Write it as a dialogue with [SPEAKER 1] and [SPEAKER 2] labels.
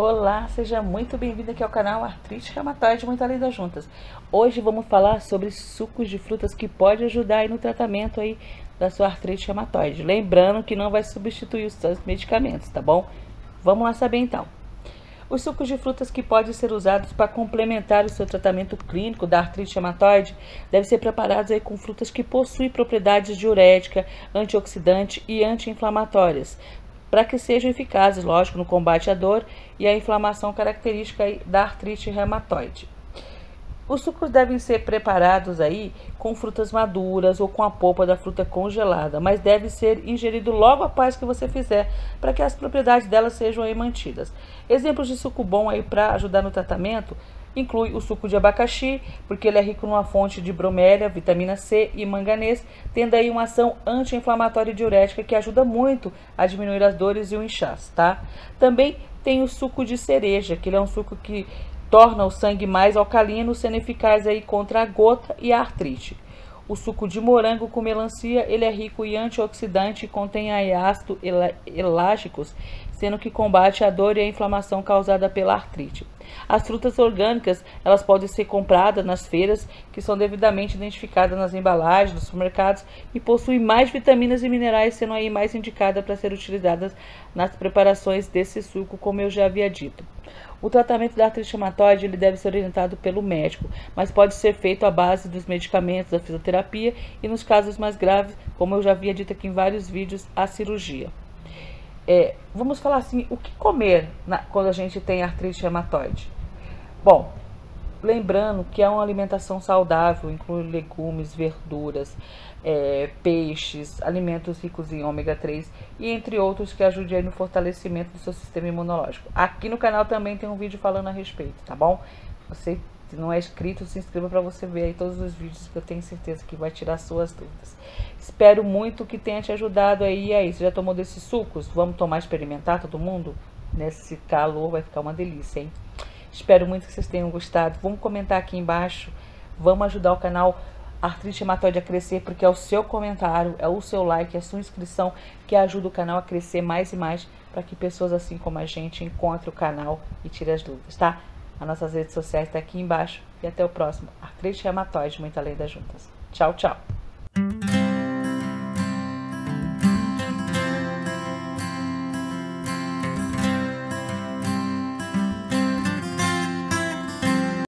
[SPEAKER 1] Olá, seja muito bem-vindo aqui ao canal Artrite Reumatoide Muito Além das Juntas. Hoje vamos falar sobre sucos de frutas que pode ajudar aí no tratamento aí da sua artrite reumatoide. Lembrando que não vai substituir os seus medicamentos, tá bom? Vamos lá saber então. Os sucos de frutas que podem ser usados para complementar o seu tratamento clínico da artrite reumatoide devem ser preparados aí com frutas que possuem propriedades diurética, antioxidante e anti-inflamatórias, para que sejam eficazes, lógico, no combate à dor e à inflamação característica da artrite reumatoide. Os sucos devem ser preparados aí com frutas maduras ou com a polpa da fruta congelada, mas deve ser ingerido logo após que você fizer, para que as propriedades delas sejam aí mantidas. Exemplos de suco bom aí para ajudar no tratamento inclui o suco de abacaxi, porque ele é rico numa fonte de bromélia, vitamina C e manganês, tendo aí uma ação anti-inflamatória e diurética que ajuda muito a diminuir as dores e o inchaço, tá? Também tem o suco de cereja, que ele é um suco que torna o sangue mais alcalino, sendo eficaz aí contra a gota e a artrite. O suco de morango com melancia, ele é rico em antioxidante e contém ácidos elásticos, sendo que combate a dor e a inflamação causada pela artrite. As frutas orgânicas, elas podem ser compradas nas feiras, que são devidamente identificadas nas embalagens dos supermercados e possuem mais vitaminas e minerais, sendo aí mais indicada para ser utilizadas nas preparações desse suco, como eu já havia dito. O tratamento da artrite reumatoide ele deve ser orientado pelo médico, mas pode ser feito à base dos medicamentos, da fisioterapia e, nos casos mais graves, como eu já havia dito aqui em vários vídeos, a cirurgia. É, vamos falar assim, o que comer na, quando a gente tem artrite reumatoide? Bom, lembrando que é uma alimentação saudável, inclui legumes, verduras, é, peixes, alimentos ricos em ômega 3 e entre outros que ajudem no fortalecimento do seu sistema imunológico. Aqui no canal também tem um vídeo falando a respeito, tá bom? Você se não é inscrito, se inscreva para você ver aí todos os vídeos que eu tenho certeza que vai tirar suas dúvidas. Espero muito que tenha te ajudado aí. E aí, você já tomou desses sucos? Vamos tomar experimentar todo mundo? Nesse calor vai ficar uma delícia, hein? Espero muito que vocês tenham gostado. Vamos comentar aqui embaixo. Vamos ajudar o canal Artrite Hematóide a crescer, porque é o seu comentário, é o seu like, é a sua inscrição que ajuda o canal a crescer mais e mais para que pessoas assim como a gente encontrem o canal e tirem as dúvidas, tá? As nossas redes sociais estão tá aqui embaixo. E até o próximo. Artrite Hematóide, muito além das juntas. Tchau, tchau.